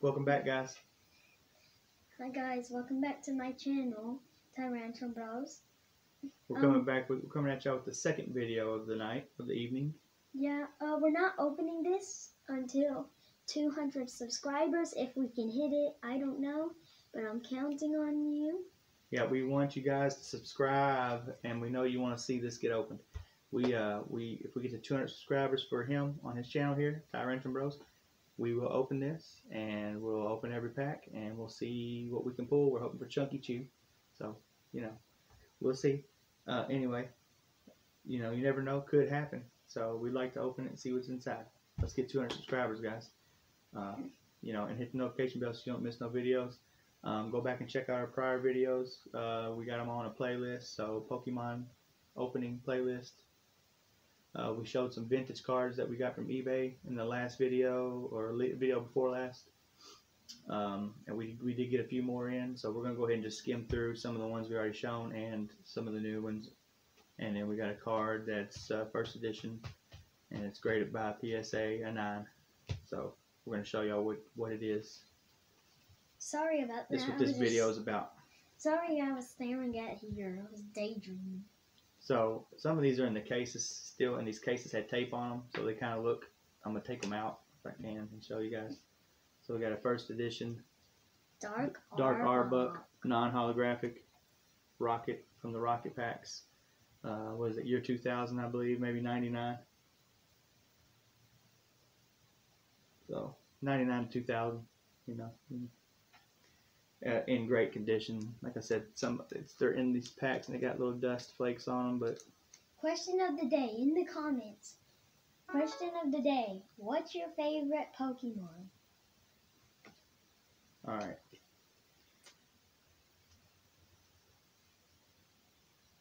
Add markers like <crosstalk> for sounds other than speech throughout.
Welcome back, guys. Hi guys, welcome back to my channel, Tyrantrum Bros. We're Um, coming back. With, we're coming at y'all with the second video of the night of the evening. Yeah, uh, we're not opening this until 200 subscribers. If we can hit it, I don't know, but I'm counting on you. Yeah, we want you guys to subscribe, and we know you want to see this get opened. We uh we if we get to 200 subscribers for him on his channel here, Tyrantrum Bros, we will open this and we'll open every pack and we'll see what we can pull. We're hoping for Chunky Chew, so you know we'll see. Uh, anyway, you know you never know, could happen. So we'd like to open it and see what's inside. Let's get 200 subscribers, guys. Uh, you know, and hit the notification bell so you don't miss no videos. Um, go back and check out our prior videos. Uh, we got them on a playlist, so Pokemon opening playlist. Uh, we showed some vintage cards that we got from eBay in the last video or video before last. Um, and we, we did get a few more in, so we're going to go ahead and just skim through some of the ones we already shown and some of the new ones. And then we got a card that's uh, first edition, and it's graded by PSA a 9. So we're going to show y'all what, what it is. Sorry about This that. is what this video is about. Sorry, I was staring at here. I was daydreaming. So some of these are in the cases still, and these cases had tape on them, so they kind of look. I'm gonna take them out if I can and show you guys. So we got a first edition Dark, Dark Arbok. Arbok non-holographic rocket from the rocket packs. Uh, was it year 2000, I believe, maybe 99. So 99 to 2000, you know. Uh, in great condition. Like I said, some it's, they're in these packs and they got little dust flakes on them, but Question of the day in the comments. Question of the day. What's your favorite Pokemon? all right.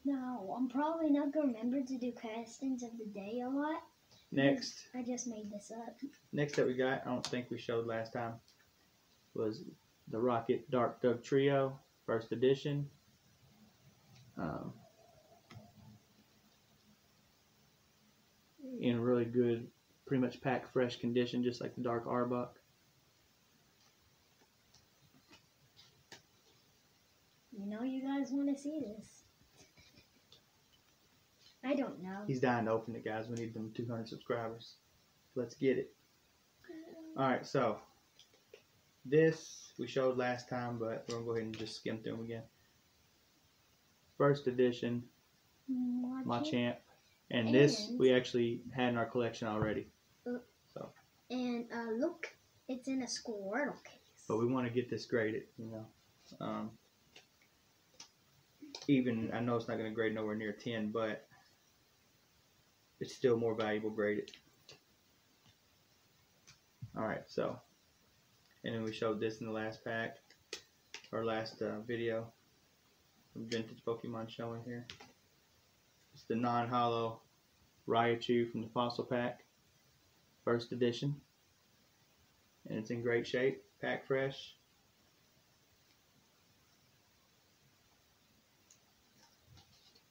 No, I'm probably not gonna remember to do questions of the day a lot. Next, I just made this up. next that we got, I don't think we showed last time, was the Rocket Dark Dugtrio, first edition. Um, in really good, pretty much pack fresh condition, just like the Dark Arbok. You know you guys want to see this. I don't know. He's dying to open it, guys. We need them 200 subscribers. Let's get it. All right, so this we showed last time, but we're gonna go ahead and just skim through them again. First edition, Machamp, and this we actually had in our collection already. So, And uh, look, it's in a Squirtle case. But we want to get this graded, you know. Um, even I know it's not going to grade nowhere near 10, but it's still more valuable graded. All right, so and then we showed this in the last pack, or last uh, video, from vintage Pokemon showing here. It's the non-hollow Raichu from the Fossil Pack, first edition, and it's in great shape, pack fresh.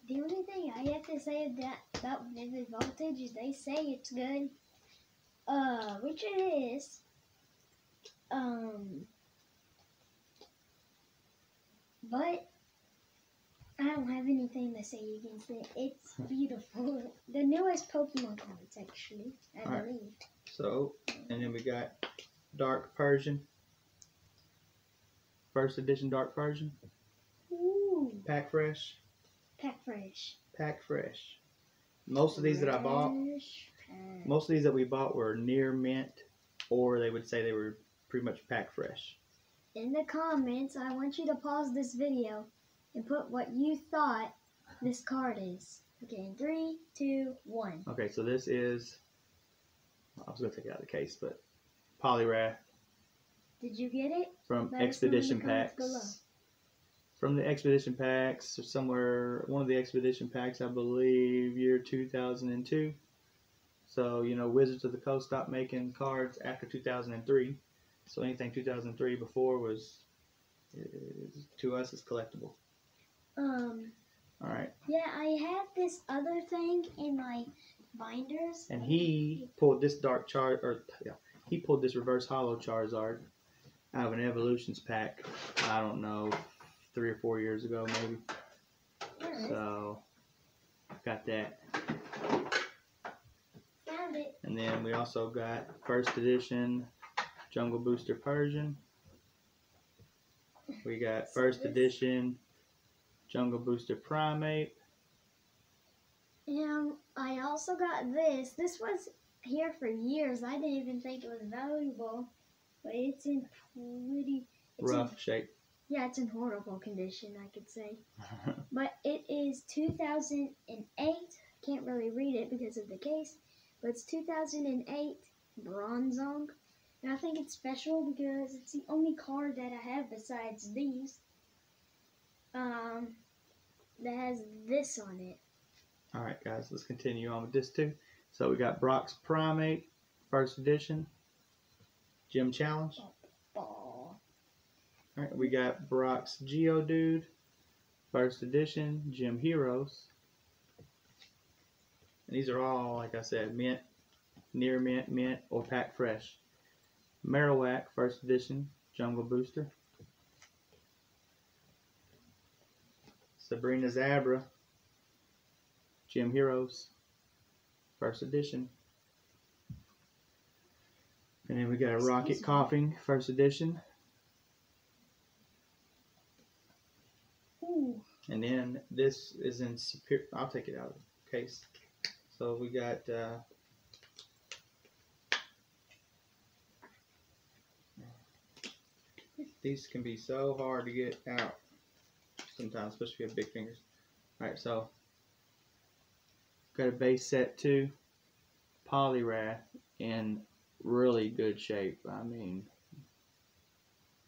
The only thing I have to say that about Vivid Voltage is they say it's good. Uh, which it is. Um, but I don't have anything to say against it. It's beautiful. the newest Pokemon cards, actually, I Alright. believe. So, and then we got Dark Persian. First edition Dark Persian. Ooh, Pack fresh. pack fresh. Pack fresh. Most of these that I bought, pack. most of these that we bought were near mint, or they would say they were pretty much pack fresh. In the comments, I want you to pause this video and put what you thought this card is. Okay, in three, two, one. Okay, so this is, I was going to take it out of the case, but Poliwrath Did you get it? from Let us know in the Expedition Packs. From the Expedition Packs, or somewhere, one of the Expedition Packs, I believe, year 2002. So, you know, Wizards of the Coast stopped making cards after 2003. So anything 2003 before was, is, to us, is collectible. Um, All right. yeah, I had this other thing in my binders. And he pulled this Dark Char, or yeah, he pulled this Reverse Holo Charizard out of an Evolutions pack. I don't know, three or four years ago maybe. Alright, So got that. found it. And then we also got first edition Jungle Booster Persian. We got first edition Jungle Booster Primeape. And I also got this. This was here for years. I didn't even think it was valuable, but it's in pretty it's in- Rough shape. yeah, it's in horrible condition, I could say. <laughs> But it is 2008. Can't really read it because of the case, but it's 2008 Bronzong. And I think it's special because it's the only card that I have besides these um, that has this on it. All right, guys, let's continue on with this too. So we got Brock's Primeape, first edition, Gym Challenge. All right, we got Brock's Geodude, first edition, Gym Heroes. And these are all, like I said, mint, near mint, mint, or pack fresh. Marowak, first edition, Jungle Booster. Sabrina's Abra, Gym Heroes, first edition. And then we got a Rocket Koffing, first edition. Ooh. And then this is in superior. I'll take it out of the case. So we got. Uh, these can be so hard to get out sometimes, especially if you have big fingers. All right, so got a base set two, Poliwrath in really good shape. I mean,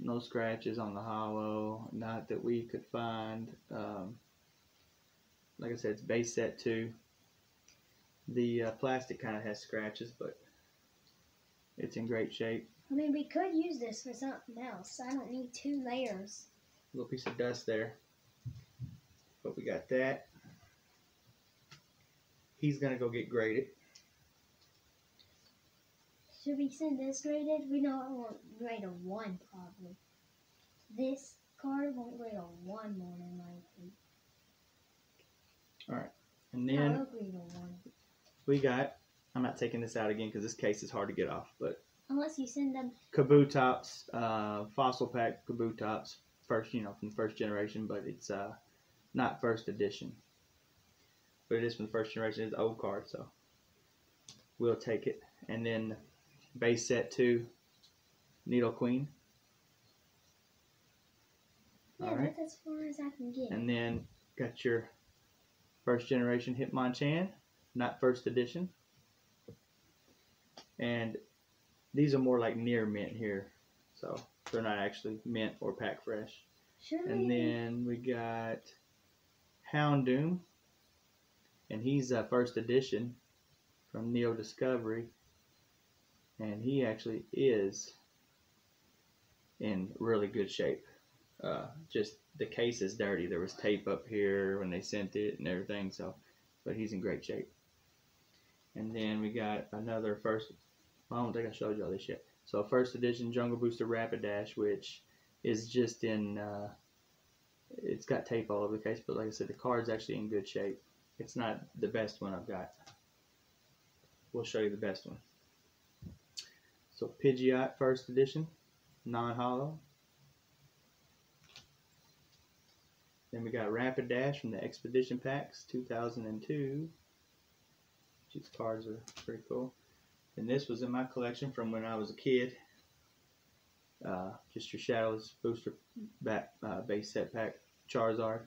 no scratches on the hollow, not that we could find. Um, like I said, it's base set two. The uh, plastic kind of has scratches, but it's in great shape. I mean, we could use this for something else. I don't need two layers. little piece of dust there. But we got that. He's gonna go get graded. Should we send this graded? We know it won't grade a one probably. This card won't grade a one more than likely. Alright. And then it'll grade a one. we got. I'm not taking this out again because this case is hard to get off. But Unless you send them. Kabutops, uh, fossil pack Kabutops, first you know from the first generation, but it's uh, not first edition. But it is from the first generation. It's an old card, so we'll take it. And then base set two, Nidoqueen. Yeah, All right. that's as far as I can get. And then got your first generation Hitmonchan, not first edition. And these are more like near mint here. So they're not actually mint or pack fresh. Should And then we got Houndoom. And he's a first edition from Neo Discovery. And he actually is in really good shape. Uh, just the case is dirty. There was tape up here when they sent it and everything. So, but he's in great shape. And then we got another first. I don't think I showed you all this yet. So first edition Jungle Booster Rapidash, which is just in. Uh, it's got tape all over the case, but like I said, the card's actually in good shape. It's not the best one I've got. We'll show you the best one. So Pidgeot first edition, non-hollow. Then we got Rapidash from the Expedition Packs 2002. These cards are pretty cool. And this was in my collection from when I was a kid. Uh, just your Shadows booster back uh, base set pack Charizard.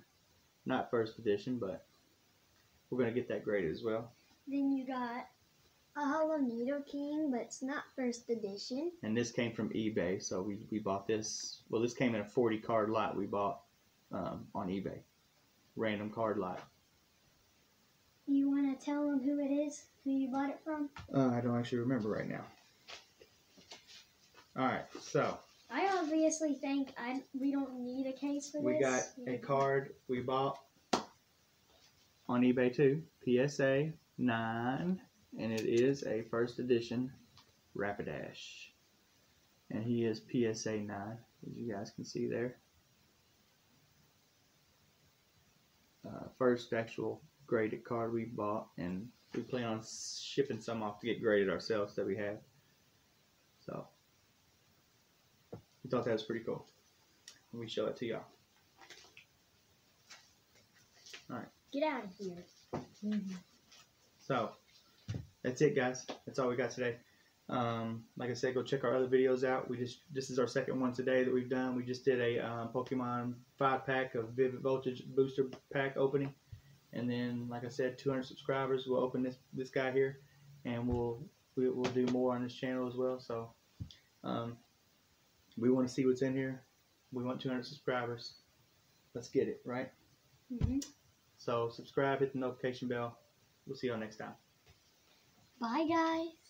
Not first edition, but we're gonna get that graded as well. Then you got a Holo Needle King, but it's not first edition. And this came from eBay, so we, we bought this. Well, this came in a 40 card lot we bought um, on eBay. Random card lot. You want to tell them who it is, who you bought it from? Uh, I don't actually remember right now. Alright, so I obviously think I we don't need a case for this. we got a card we bought on eBay too. PSA 9, and it is a first edition Rapidash. and he is PSA 9, as you guys can see there. Uh, first actual graded card we bought, and we plan on shipping some off to get graded ourselves that we have. So, we thought that was pretty cool. We show it to y'all. All right. Get out of here. So that's it, guys. That's all we got today. Um, like I said, go check our other videos out. We just this is our second one today that we've done. We just did a um, Pokemon five pack of Vivid Voltage booster pack opening, and then like I said, 200 subscribers. We'll open this this guy here, and we'll we, will do more on this channel as well. So um, we want to see what's in here. We want 200 subscribers. Let's get it right. hmm So subscribe, hit the notification bell. We'll see y'all next time. Bye, guys.